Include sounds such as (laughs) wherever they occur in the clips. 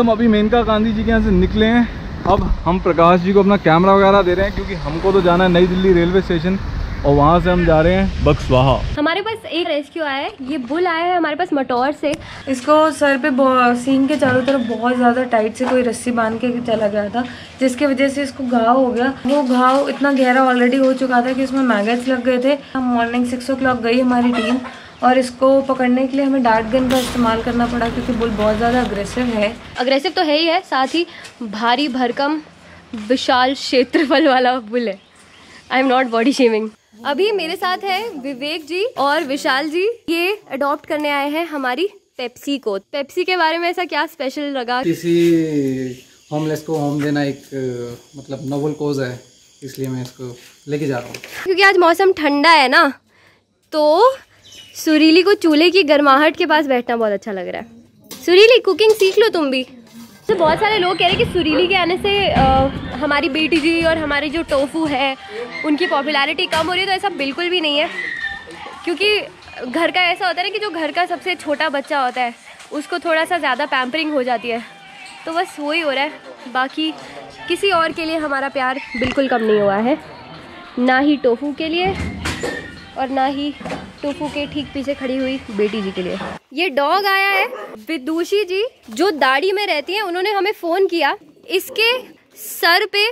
हम अभी मेनका गांधी जी के यहाँ से निकले हैं। अब हम प्रकाश जी को अपना कैमरा वगैरह दे रहे हैं क्योंकि हमको तो जाना है नई दिल्ली रेलवे स्टेशन और वहाँ से हम जा रहे हैं बक्सवाहा हमारे पास एक रेस्क्यू आया है ये बुल आया है हमारे पास मटौर से। इसको सर पे सींग के चारों तरफ़ बहुत ज़्यादा टाइट से कोई रस्सी बाँध के चला गया था जिसकी वजह से इसको घाव हो गया। वो घाव इतना गहरा ऑलरेडी हो चुका था कि उसमें मैगट्स लग गए थे। हम मॉर्निंग सिक्स ओ क्लॉक गई हमारी टीम और इसको पकड़ने के लिए हमें डार्ट गन का इस्तेमाल करना पड़ा क्योंकि बुल बहुत ज़्यादा अग्रेसिव है। अग्रेसिव तो है ही है साथ ही भारी भरकम विशाल क्षेत्रफल वाला बुल है। I am not body shaming अभी मेरे साथ है विवेक जी और विशाल जी। ये अडॉप्ट करने आए हैं हमारी पेप्सी को। पेप्सी के बारे में ऐसा क्या स्पेशल लगा? किसी होमलेस को होम देना एक मतलब नोबल कोज है इसलिए मैं इसको लेके जा रहा हूँ। क्योंकि आज मौसम ठंडा है ना तो सुरीली को चूल्हे की गर्माहट के पास बैठना बहुत अच्छा लग रहा है। सुरीली कुकिंग सीख लो तुम भी। तो बहुत सारे लोग कह रहे हैं कि सुरीली के आने से अ, हमारी बेटी जी और हमारी जो टोफू है उनकी पॉपुलैरिटी कम हो रही है तो ऐसा बिल्कुल भी नहीं है। क्योंकि घर का ऐसा होता है ना कि जो घर का सबसे छोटा बच्चा होता है उसको थोड़ा सा ज़्यादा पैम्परिंग हो जाती है। तो बस वही हो रहा है। बाकी किसी और के लिए हमारा प्यार बिल्कुल कम नहीं हुआ है। ना ही टोफू के लिए और ना ही टोफू के ठीक पीछे खड़ी हुई बेटी जी के लिए। ये डॉग आया है विदुषी जी, जो दाढ़ी में रहती हैं, उन्होंने हमें फ़ोन किया। इसके सर पे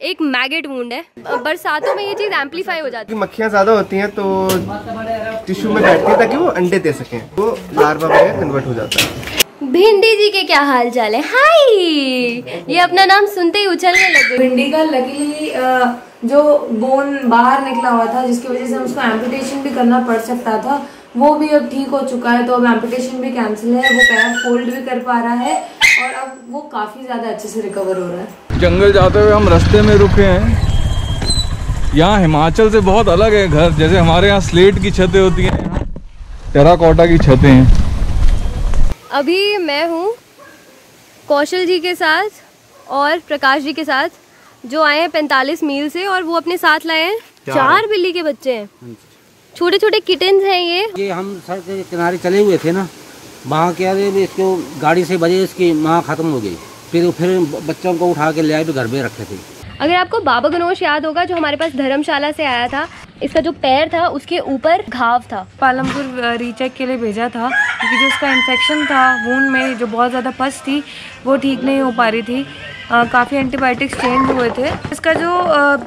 एक मैगेट वूंड है। बरसातों में ये चीज़ एम्पलीफाई हो जाती है। मक्खियाँ ज़्यादा होती हैं तो टिश्यू में बैठती है ताकि वो अंडे दे सके। वो लार्वा में कन्वर्ट हो जाता है। भिंडी जी के क्या हाल चाल है? हाय! ये अपना नाम सुनते ही उछलने लगे भिंडी का लकीली जो बोन बाहर निकला हुआ था जिसकी वजह से हम उसको एम्पुटेशन भी करना पड़ सकता था वो भी अब ठीक हो चुका है तो अब एम्पुटेशन भी कैंसिल है वो पैर फोल्ड भी कर पा रहा है और अब वो काफ़ी ज़्यादा अच्छे से रिकवर हो रहा है। जंगल जाते हुए हम रास्ते में रुके हैं। यहाँ हिमाचल से बहुत अलग है घर जैसे हमारे यहाँ स्लेट की छतें होती हैं यहाँ टेराकोटा की छतें हैं। अभी मैं हूँ कौशल जी के साथ और प्रकाश जी के साथ जो आए हैं पैंतालीस मील से और वो अपने साथ लाए हैं। चार। बिल्ली के बच्चे हैं। छोटे छोटे किटन्स हैं ये। ये हम सड़क के किनारे चले हुए थे ना वहाँ क्या इसको गाड़ी से बजे इसकी माँ खत्म हो गई। फिर फिर बच्चों को उठा के ले आए तो घर में रखे थे। अगर आपको बाबा गनोश याद होगा, जो हमारे पास धर्मशाला से आया था, इसका जो पैर था, उसके ऊपर घाव था। पालमपुर रीचेक के लिए भेजा था, क्योंकि जो उसका इन्फेक्शन था वून में जो बहुत ज़्यादा पस थी, वो ठीक नहीं हो पा रही थी। काफ़ी एंटीबायोटिक्स चेंज हुए थे। इसका जो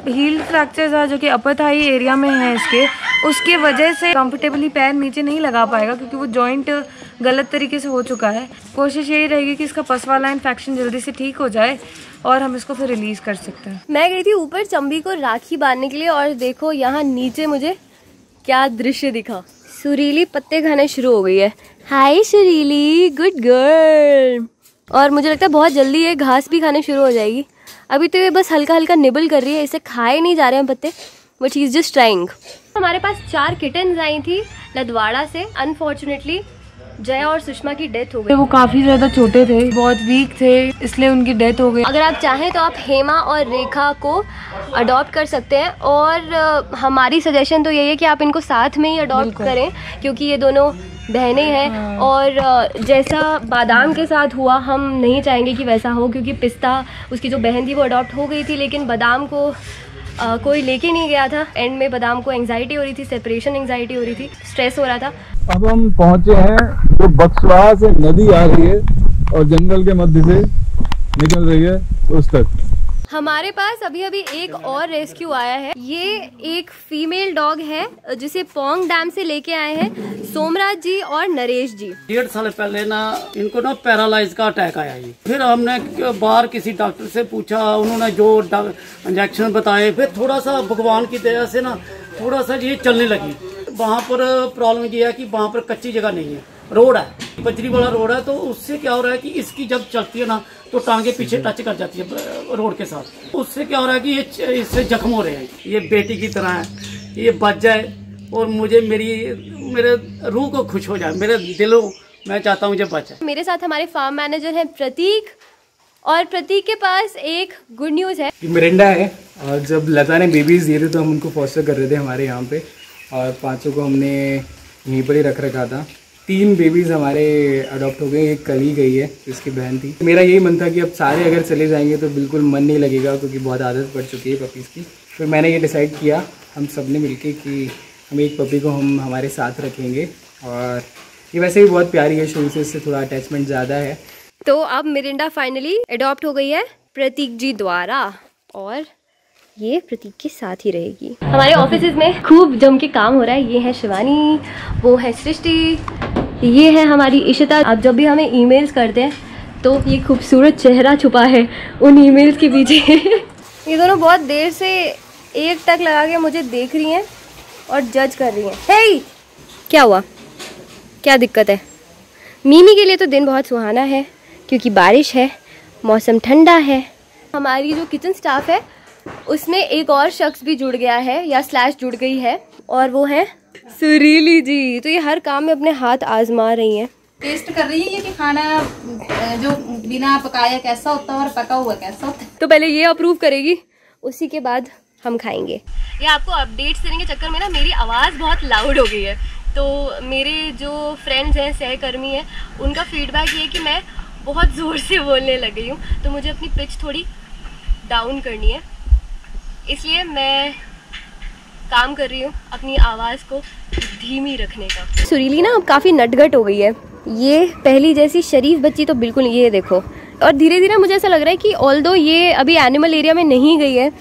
हील फ्रैक्चर था जो कि अपर थाई एरिया में है इसके, उसके वजह से कंफर्टेबली पैर नीचे नहीं लगा पाएगा, क्योंकि वो जॉइंट गलत तरीके से हो चुका है। कोशिश यही रहेगी कि इसका पस वाला इन्फेक्शन जल्दी से ठीक हो जाए और हम इसको फिर रिलीज़ कर सकते हैं। मैं गई थी ऊपर चंबी को राखी बांधने के लिए और देखो यहाँ नीचे मुझे क्या दृश्य दिखा। सुरीली पत्ते खाने शुरू हो गई है। हाय सुरीली गुड गर्ल और मुझे लगता है बहुत जल्दी ये घास भी खाने शुरू हो जाएगी। अभी तो ये बस हल्का हल्का निबल कर रही है, इसे खाए नहीं जा रहे हैं पत्ते but he is just trying हमारे पास चार किटन्स आई थी लदवाड़ा से। अनफॉर्चुनेटली जया और सुषमा की डेथ हो गई। वो काफ़ी ज़्यादा छोटे थे बहुत वीक थे इसलिए उनकी डेथ हो गई। अगर आप चाहें तो आप हेमा और रेखा को अडॉप्ट कर सकते हैं और हमारी सजेशन तो यही है कि आप इनको साथ में ही अडॉप्ट करें क्योंकि ये दोनों बहनें हैं और जैसा बादाम के साथ हुआ हम नहीं चाहेंगे कि वैसा हो क्योंकि पिस्ता उसकी जो बहन थी वो अडॉप्ट हो गई थी लेकिन बादाम को अ, कोई लेके नहीं गया था। एंड में बादाम को एंगजाइटी हो रही थी सेपरेशन एंगजाइटी हो रही थी स्ट्रेस हो रहा था। अब हम पहुँचे हैं जो बक्सवाहा से नदी आ रही है और जंगल के मध्य से निकल रही है उस तक। हमारे पास अभी अभी एक और रेस्क्यू आया है। ये एक फीमेल डॉग है, जिसे पोंग डैम से लेके आए हैं, सोमराज जी और नरेश जी। डेढ़ साल पहले ना इनको ना पैरालाइज का अटैक आया जी फिर हमने बाहर किसी डॉक्टर से पूछा, उन्होंने जो इंजेक्शन बताए, फिर थोड़ा सा भगवान की दया से ना थोड़ा सा ये चलने लगी। वहाँ पर प्रॉब्लम ये है कि वहाँ पर कच्ची जगह नहीं है। रोड है बजरी वाला रोड है तो उससे क्या हो रहा है कि इसकी जब चलती है ना तो टांगे पीछे टच कर जाती है रोड के साथ। उससे क्या हो रहा है कि ये इससे जख्म हो रहे हैं। ये बेटी की तरह है ये बच जाए और मुझे मेरी मेरे रूह को खुश हो जाए मेरे दिलों मैं चाहता हूँ मुझे जाए मेरे साथ हमारे फार्म मैनेजर हैं प्रतीक और प्रतीक के पास एक गुड न्यूज़ है। मिरिंडा है और जब लता ने बेबीज़ दिए थे तो हम उनको फॉस्टर कर रहे थे हमारे यहाँ पे और पाँचों को हमने यहीं पर ही रख रखा था। तीन बेबीज़ हमारे अडॉप्ट हो गए, एक कल ही गई है जिसकी बहन थी। मेरा यही मन था कि अब सारे अगर चले जाएँगे तो बिल्कुल मन नहीं लगेगा, क्योंकि बहुत आदत पड़ चुकी है पपीज़ की। फिर मैंने ये डिसाइड किया, हम सबने मिल कि हम एक पपी को हम हमारे साथ रखेंगे, और ये वैसे भी बहुत प्यारी है, शुरू से इससे थोड़ा अटैचमेंट ज़्यादा है। तो अब मिरिंडा फाइनली अडॉप्ट हो गई है, प्रतीक जी द्वारा, और ये प्रतीक के साथ ही रहेगी। हमारे ऑफ़िस में खूब जम के काम हो रहा है। ये है शिवानी, वो है सृष्टि, ये है हमारी इशिता। अब जब भी हमें ईमेल्स करते हैं तो ये खूबसूरत चेहरा छुपा है उन ईमेल्स के पीछे। (laughs) ये दोनों बहुत देर से एक टक लगा के मुझे देख रही हैं और जज कर रही हैं। हे क्या हुआ? क्या दिक्कत है? मीमी के लिए तो दिन बहुत सुहाना है, क्योंकि बारिश है, मौसम ठंडा है। हमारी जो किचन स्टाफ है उसमें एक और शख्स भी जुड़ गया है या स्लैश जुड़ गई है और वो है सुरीली जी। तो ये हर काम में अपने हाथ आजमा रही हैं। टेस्ट कर रही है कि खाना जो बिना पकाया कैसा होता है और पका हुआ कैसा होता है? तो पहले ये अप्रूव करेगी उसी के बाद हम खाएँगे। ये आपको अपडेट्स देने के चक्कर में ना मेरी आवाज़ बहुत लाउड हो गई है। तो मेरे जो फ्रेंड्स हैं सहकर्मी हैं उनका फीडबैक ये है कि मैं बहुत ज़ोर से बोलने लगी हूँ। तो मुझे अपनी पिच थोड़ी डाउन करनी है। इसलिए मैं काम कर रही हूँ अपनी आवाज़ को धीमी रखने का। सुरीली ना, अब काफ़ी नटगट हो गई है। ये पहली जैसी शरीफ बच्ची तो बिल्कुल, ये देखो। और धीरे धीरे मुझे ऐसा लग रहा है कि ऑल दो ये अभी एनिमल एरिया में नहीं गई है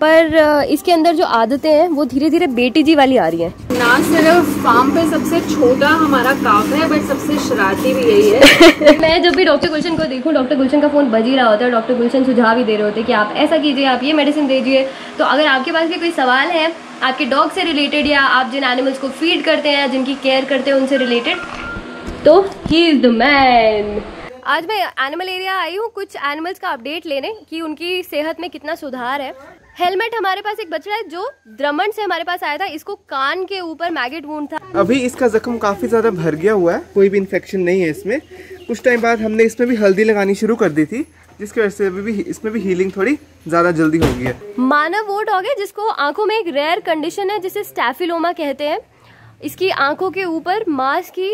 पर इसके अंदर जो आदतें हैं वो धीरे धीरे बेटी जी वाली आ रही हैं। ना सिर्फ़ फार्म पे सबसे छोटा हमारा काफ है बट सबसे शरारती भी यही है। (laughs) मैं जब भी डॉक्टर गुलशन को देखूँ डॉक्टर गुलशन का फ़ोन बज ही रहा होता है डॉक्टर गुलशन सुझाव ही दे रहे होते हैं कि आप ऐसा कीजिए आप ये मेडिसिन दीजिए। तो अगर आपके पास भी कोई सवाल है आपके डॉग से रिलेटेड या आप जिन एनिमल्स को फ़ीड करते हैं जिनकी केयर करते हैं उनसे रिलेटेड तो ही इज़ द मैन आज मैं एनिमल एरिया आई हूँ कुछ एनिमल्स का अपडेट लेने कि उनकी सेहत में कितना सुधार है। हेलमेट हमारे पास एक बछड़ा है जो द्रमण से हमारे पास आया था। इसको कान के ऊपर मैगेट वूंड था। अभी इसका जख्म काफ़ी ज़्यादा भर गया हुआ है। कोई भी इन्फेक्शन नहीं है इसमें। कुछ टाइम बाद हमने इसमें भी हल्दी लगानी शुरू कर दी थी जिसकी वजह से अभी भी इसमें भी हीलिंग थोड़ी ज़्यादा जल्दी हो गई है मानव वो डॉग है जिसको आँखों में एक रेयर कंडीशन है जिसे स्टैफिलोमा कहते हैं। इसकी आँखों के ऊपर मांस की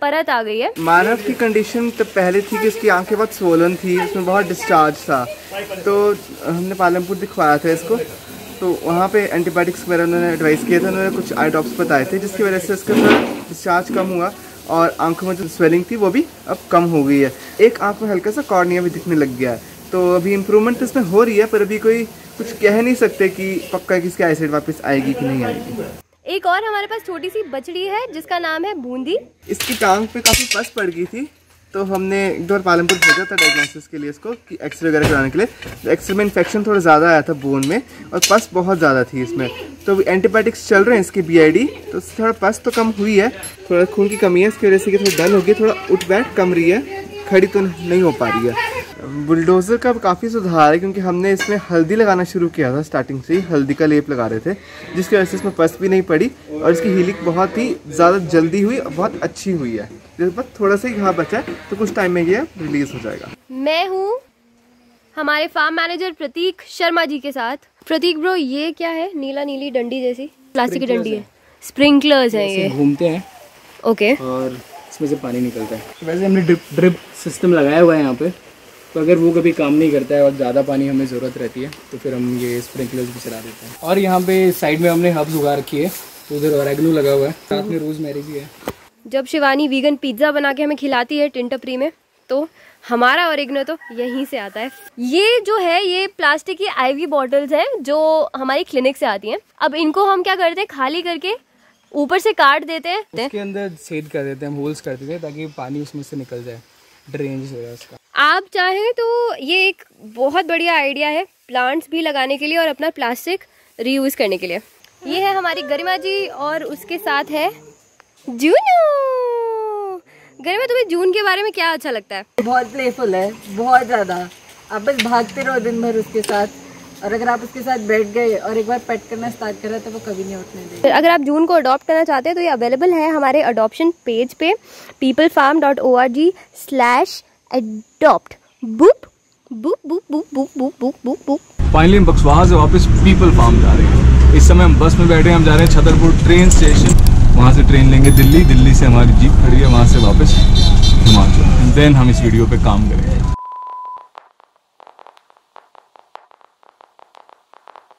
परत आ गई है। मानव की कंडीशन तो पहले थी कि इसकी आँखें बहुत सोलन थी, उसमें बहुत डिस्चार्ज था। तो हमने पालमपुर दिखवाया था इसको। तो वहाँ पे एंटीबायोटिक्स वगैरह उन्होंने एडवाइस किया था, उन्होंने कुछ आई ड्रॉप्स बताए थे, जिसकी वजह से इसका थोड़ा डिस्चार्ज कम हुआ और आँखों में जो स्वेलिंग थी वो भी अब कम हो गई है। एक आँख में हल्का सा कॉर्निया भी दिखने लग गया है। तो अभी इम्प्रूवमेंट तो इसमें हो रही है, पर अभी कोई कुछ कह नहीं सकते कि पक्का किसकी आईसाइड वापस आएगी कि नहीं आएगी। एक और हमारे पास छोटी सी बछड़ी है, जिसका नाम है बूंदी। इसकी टांग पे काफ़ी पस पड़ गई थी तो हमने एक दो बार पालनपुर भेजा था डायग्नोसिस के लिए इसको, कि एक्सरे वगैरह कराने के लिए। तो एक्सरे में इन्फेक्शन थोड़ा ज़्यादा आया था बोन में, और पस बहुत ज़्यादा थी इसमें। तो एंटीबायोटिक्स चल रहे हैं इसकी बी तो थोड़ा पस तो कम हुई है, थोड़ा खून की कमी है, इसकी वजह से कि थोड़ी डल होगी, थोड़ा उठ बैठ कम रही है, खड़ी तो नहीं हो पा रही है। बुलडोज़र का काफ़ी सुधार है क्योंकि हमने इसमें हल्दी लगाना शुरू किया था स्टार्टिंग से ही हल्दी का लेप लगा रहे थे जिसकी वजह से इसमें पस भी नहीं पड़ी और इसकी हीलिंग बहुत ही ज़्यादा जल्दी हुई और बहुत अच्छी हुई है। जिस पर थोड़ा सा ही घाव बचा है तो कुछ टाइम में ये रिलीज़ हो जाएगा। मैं हूँ हमारे फार्म मैनेजर प्रतीक शर्मा जी के साथ। प्रतीक ब्रो ये क्या है? नीला नीली डंडी जैसी? प्लास्टिक की डंडी है। स्प्रिंकलर्स है ये। घूमते हैं। ओके और इसमें से पानी निकलता है। वैसे हमने ड्रिप ड्रिप सिस्टम लगाया हुआ है यहाँ पे। तो अगर वो कभी काम नहीं करता है और ज़्यादा पानी हमें ज़रूरत रहती है तो फिर हम ये स्प्रिंकलर्स भी चला देते हैं। और यहाँ पे साइड में हमने हब्स उगा रखी है तो उधर ऑरेगनो लगा हुआ है। साथ में रोज मैरी भी है। जब शिवानी वीगन पिज़्ज़ा बना के हमें खिलाती है टिंटपरी में तो हमारा ऑरिगनो तो यहीं से आता है। ये जो है ये प्लास्टिक की आईवी बॉटल्स हैं जो हमारी क्लिनिक से आती हैं। अब इनको हम क्या करते हैं? खाली करके ऊपर से काट देते हैं। उसके अंदर छेद कर देते हैं होल्स कर देते हैं ताकि पानी उसमें से निकल जाए। ड्रेनेज हो जाए उसका। आप चाहें तो ये एक बहुत बढ़िया आइडिया है प्लांट्स भी लगाने के लिए और अपना प्लास्टिक रीयूज करने के लिए। ये है हमारी गरिमा जी और उसके साथ है जूनू। गरिमा तुम्हें जून के बारे में क्या अच्छा लगता है? बहुत प्लेफुल है बहुत ज़्यादा। आप बस भागते रहो दिन भर उसके साथ और अगर आप उसके साथ बैठ गए और एक बार पेट करना स्टार्ट करा तो वो कभी नहीं उठने देगा। अगर आप जून को अडॉप्ट करना चाहते हैं तो ये अवेलेबल है हमारे अडॉप्शन पेज पे people farm dot O R G slash adopt boop boop boop boop boop boop boop boop boop. Finally हम बक्सवाहा से वापस पीपल फार्म जा रहे हैं। इस समय हम बस में बैठे हैं, हम जा रहे हैं छतरपुर ट्रेन स्टेशन वहाँ से ट्रेन लेंगे दिल्ली। दिल्ली से हमारी जीप खड़ी है, वहाँ से वापस हिमाचल। देन हम इस वीडियो पे काम करेंगे।